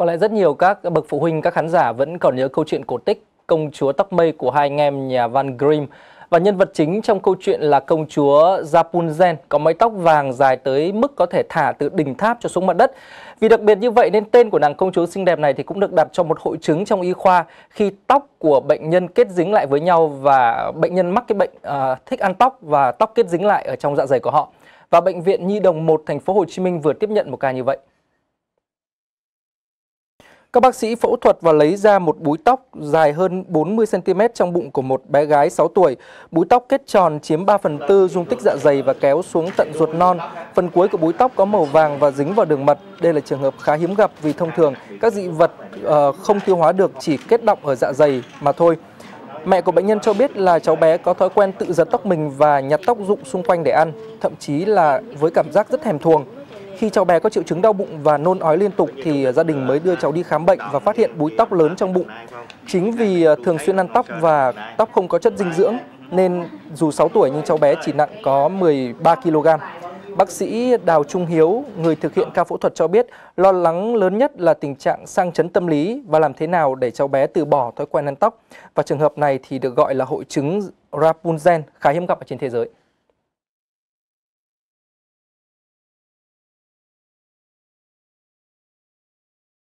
Có lẽ rất nhiều các bậc phụ huynh, các khán giả vẫn còn nhớ câu chuyện cổ tích công chúa tóc mây của hai anh em nhà Van Grimm. Và nhân vật chính trong câu chuyện là công chúa Rapunzel có mái tóc vàng dài tới mức có thể thả từ đỉnh tháp cho xuống mặt đất. Vì đặc biệt như vậy nên tên của nàng công chúa xinh đẹp này thì cũng được đặt cho một hội chứng trong y khoa khi tóc của bệnh nhân kết dính lại với nhau và bệnh nhân mắc cái bệnh uh, thích ăn tóc và tóc kết dính lại ở trong dạ dày của họ. Và bệnh viện Nhi đồng 1 thành phố Hồ Chí Minh vừa tiếp nhận một ca như vậy. Các bác sĩ phẫu thuật và lấy ra một búi tóc dài hơn 40cm trong bụng của một bé gái 6 tuổi. Búi tóc kết tròn chiếm 3 phần tư dung tích dạ dày và kéo xuống tận ruột non. Phần cuối của búi tóc có màu vàng và dính vào đường mật. Đây là trường hợp khá hiếm gặp vì thông thường các dị vật uh, không tiêu hóa được chỉ kết động ở dạ dày mà thôi. Mẹ của bệnh nhân cho biết là cháu bé có thói quen tự giật tóc mình và nhặt tóc rụng xung quanh để ăn, thậm chí là với cảm giác rất thèm thuồng. Khi cháu bé có triệu chứng đau bụng và nôn ói liên tục thì à, gia đình mới đưa cháu đi khám bệnh và phát hiện búi tóc lớn trong bụng. Chính vì à, thường xuyên ăn tóc và tóc không có chất dinh dưỡng nên dù 6 tuổi nhưng cháu bé chỉ nặng có 13 kg. Bác sĩ Đào Trung Hiếu, người thực hiện ca phẫu thuật cho biết lo lắng lớn nhất là tình trạng sang chấn tâm lý và làm thế nào để cháu bé từ bỏ thói quen ăn tóc. Và trường hợp này thì được gọi là hội chứng Rapunzel khá hiếm gặp ở trên thế giới.